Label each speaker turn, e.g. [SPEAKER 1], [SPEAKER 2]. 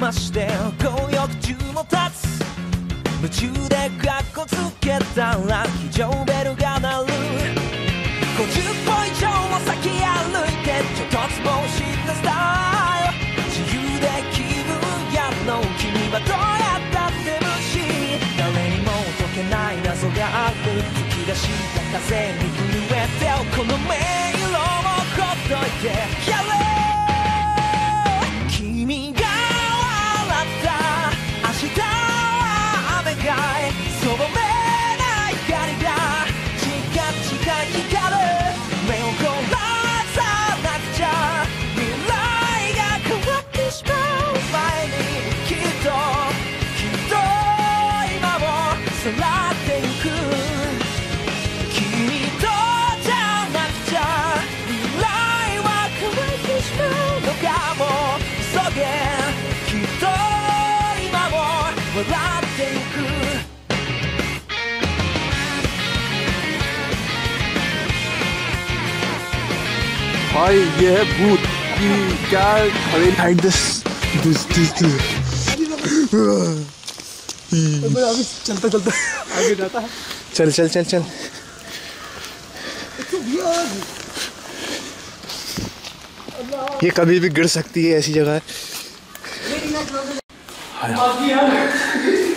[SPEAKER 1] まして強欲中も立つ夢中でカッコつけたら非常ベルが鳴る。50歩以上も先歩いてちょっとつぼしたスタイル自由で気分やの君はどうやったって無視。誰にも解けない謎がある。吹き出した風にさらってゆく君とじゃなくちゃ未来は変わってしまうのかも急げきっと今を笑ってゆく
[SPEAKER 2] भाई ये है भूत की क्या खड़े हाइड दिस दिस दिस
[SPEAKER 3] अभी चलता चलता। आगे जाता है।
[SPEAKER 2] चल चल चल चल। ये कभी भी गिर सकती है ऐसी जगह। है। हाय